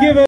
give it.